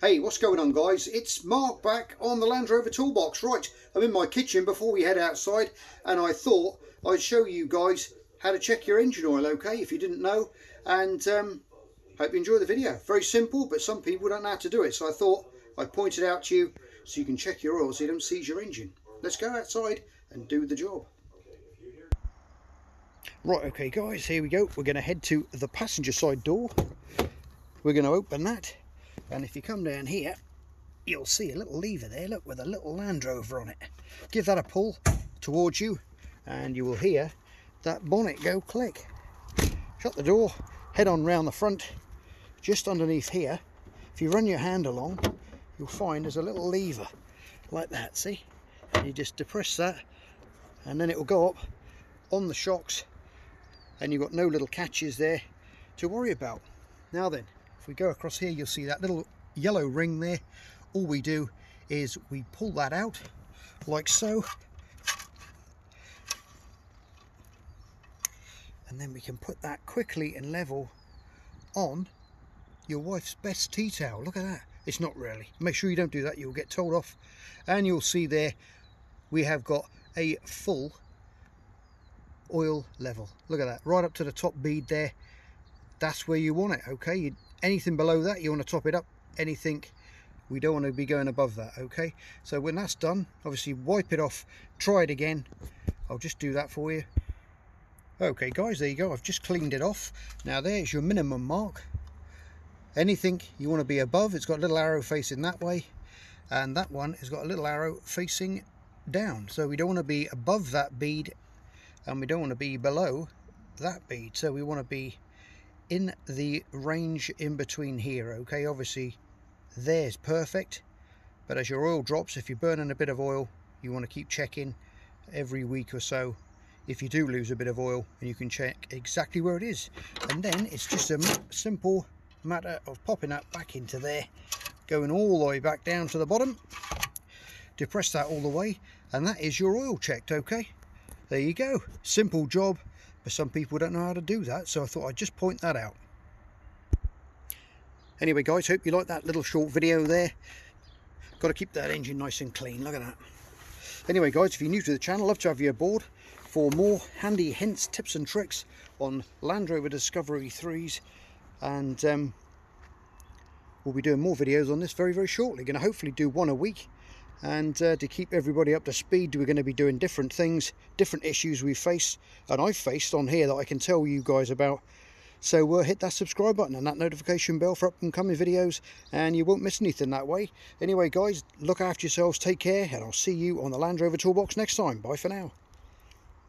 Hey, what's going on guys? It's Mark back on the Land Rover Toolbox. Right, I'm in my kitchen before we head outside and I thought I'd show you guys how to check your engine oil, okay, if you didn't know. And um, hope you enjoy the video. Very simple, but some people don't know how to do it. So I thought I'd point it out to you so you can check your oil so you don't seize your engine. Let's go outside and do the job. Right, okay guys, here we go. We're going to head to the passenger side door. We're going to open that and if you come down here you'll see a little lever there look with a little Land Rover on it. Give that a pull towards you and you will hear that bonnet go click. Shut the door head on round the front just underneath here. If you run your hand along you'll find there's a little lever like that see? You just depress that and then it will go up on the shocks and you've got no little catches there to worry about. Now then if we go across here you'll see that little yellow ring there. All we do is we pull that out like so. And then we can put that quickly and level on your wife's best tea towel. Look at that. It's not really. Make sure you don't do that. You'll get told off. And you'll see there we have got a full oil level. Look at that. Right up to the top bead there that's where you want it okay? You anything below that you want to top it up anything we don't want to be going above that okay? So when that's done obviously wipe it off try it again. I'll just do that for you. Okay guys there you go. I've just cleaned it off. Now there's your minimum mark. Anything you want to be above it's got a little arrow facing that way and that one has got a little arrow facing down. So we don't want to be above that bead and we don't want to be below that bead. So we want to be in the range in between here okay? Obviously there's perfect but as your oil drops if you're burning a bit of oil you want to keep checking every week or so. If you do lose a bit of oil and you can check exactly where it is. And then it's just a simple matter of popping that back into there going all the way back down to the bottom. Depress that all the way and that is your oil checked okay? There you go. Simple job but some people don't know how to do that so I thought I'd just point that out. Anyway guys hope you like that little short video there. Got to keep that engine nice and clean. Look at that. Anyway guys if you're new to the channel love to have you aboard for more handy hints tips and tricks on Land Rover Discovery 3s and um, we'll be doing more videos on this very very shortly. Going to hopefully do one a week and uh, to keep everybody up to speed we're going to be doing different things different issues we face and I've faced on here that I can tell you guys about. So uh, hit that subscribe button and that notification bell for upcoming videos and you won't miss anything that way. Anyway guys look after yourselves take care and I'll see you on the Land Rover Toolbox next time. Bye for now